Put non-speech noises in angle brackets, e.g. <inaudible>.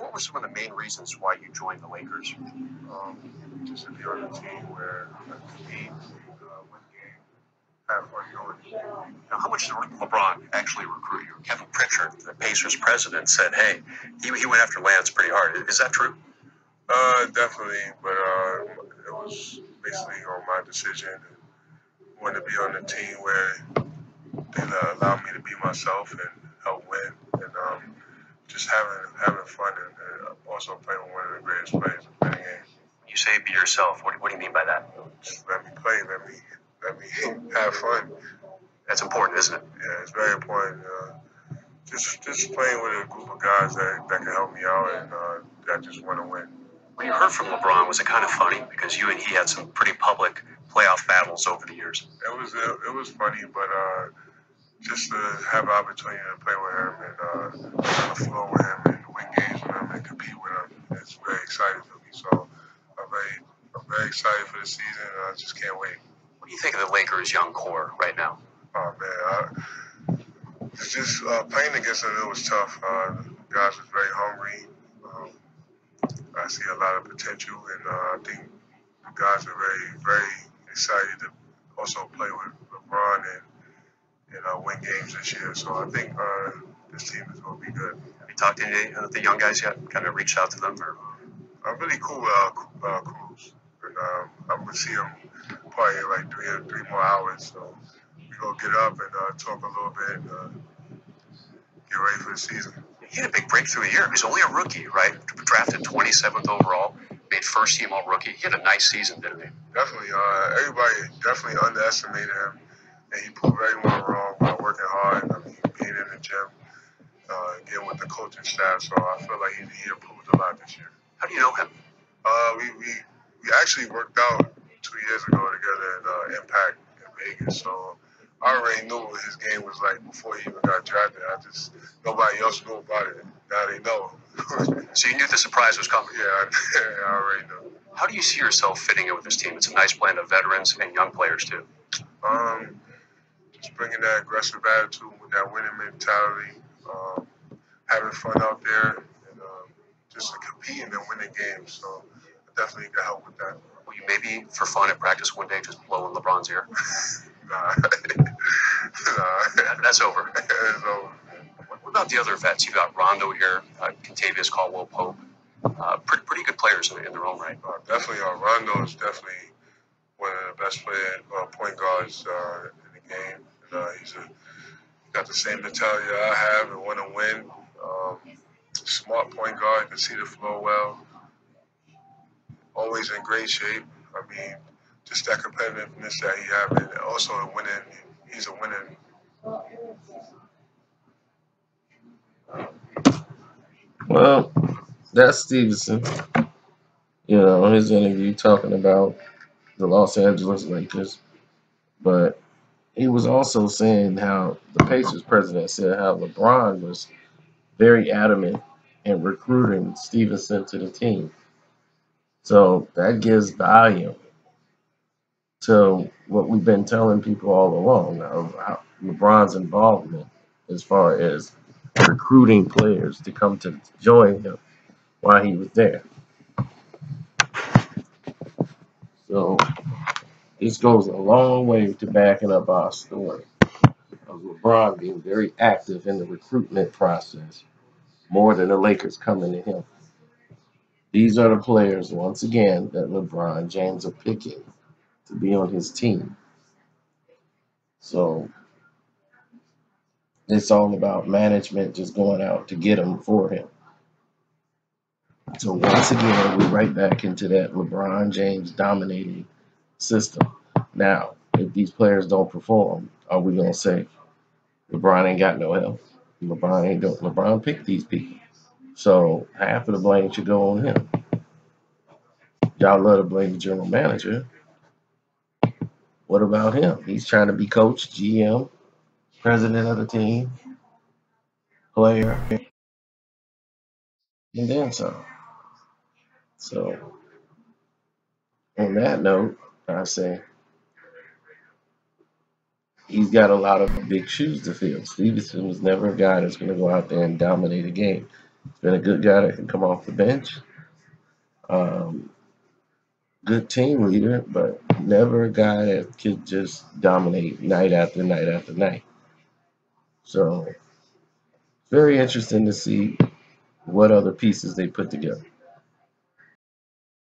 what were some of the main reasons why you joined the Lakers? Um, just to be on a team where I compete, uh, win game, have it. Now, how much did LeBron actually recruit you? Kevin Pritchard, the Pacers president, said, "Hey, he, he went after Lance pretty hard." Is that true? Uh, definitely, but uh, it was basically on my decision. I wanted to be on a team where they allow me to be myself and help win, just having having fun and uh, also playing with one of the greatest players in the game. You say be yourself. What, what do you mean by that? Just let me play, let me let me <laughs> have fun. That's important, isn't it? Yeah, it's very important. Uh, just just playing with a group of guys that, that can help me out and uh, that just want to win. When you heard from LeBron, was it kind of funny because you and he had some pretty public playoff battles over the years? It was it, it was funny, but uh, just to have an opportunity to play with him and uh, on the floor with him and win games with him and compete with him, it's very exciting for me. So I'm very I'm very excited for the season. and I just can't wait. What do you think of the Lakers' young core right now? Oh man, I, it's just uh, playing against them. It was tough. Uh, guys was very hungry. Um, I see a lot of potential, and uh, I think the guys are very very excited to also play with LeBron and and uh, win games this year. So I think uh, this team is going to be good. Have you talked to any of the young guys yet? Kind of reached out to them, or I'm really cool with uh, uh, Kuz, and um, I'm gonna see him probably in like three three more hours. So we're gonna get up and uh, talk a little bit, and, uh, get ready for the season. he had a big breakthrough year. He's only a rookie, right? Drafted 27th overall, made first team All Rookie. He had a nice season, didn't he? Definitely, uh, everybody definitely underestimated him, and he proved everyone wrong by working hard. I mean, being in the gym, uh, getting with the coaching staff. So I feel like he, he improved a lot this year. How do you know him? Uh, we, we we actually worked out two years ago together at uh, Impact in Vegas. So I already knew what his game was like before he even got drafted. I just nobody else knew about it. Now they know. <laughs> So you knew the surprise was coming. yeah, I, <laughs> I already knew. How do you see yourself fitting in with this team? It's a nice blend of veterans and young players too. Um, just bringing that aggressive attitude with that winning mentality, um, having fun out there, and um, just competing and winning games. So I definitely can help with that. Will you maybe, for fun at practice one day, just blow in LeBron's ear? <laughs> Nah, <laughs> nah, That's over. <laughs> it's over. What about the other vets? You've got Rondo here, uh, Kentavious Caldwell Pope. Uh, pretty, pretty good players in, in their own right. Uh, definitely, uh, Rondo is definitely one of the best player, uh, point guards uh, game. Uh, he's a, got the same mentality I have and want to win. Um, smart point guard, can see the flow well. Always in great shape. I mean, just that competitiveness that he has, and also a winning. He's a winning. Well, that's Stephenson. You know, his interview talking about the Los Angeles Lakers. But he was also saying how the Pacers president said how LeBron was very adamant in recruiting Stephenson to the team. So that gives volume to what we've been telling people all along of LeBron's involvement as far as recruiting players to come to join him while he was there. So this goes a long way to backing up our story of LeBron being very active in the recruitment process, more than the Lakers coming to him. These are the players, once again, that LeBron James are picking to be on his team. So it's all about management just going out to get them for him. So once again, we're right back into that LeBron James dominating system. Now, if these players don't perform, are we gonna say LeBron ain't got no help? LeBron ain't don't LeBron picked these people. So half of the blame should go on him. Y'all love to blame the general manager. What about him? He's trying to be coach, GM, president of the team, player, and then some. So, on that note, I say he's got a lot of big shoes to fill. Stephenson was never a guy that's going to go out there and dominate a game. He's been a good guy that can come off the bench. Um, good team leader, but never a guy that could just dominate night after night after night. So very interesting to see what other pieces they put together.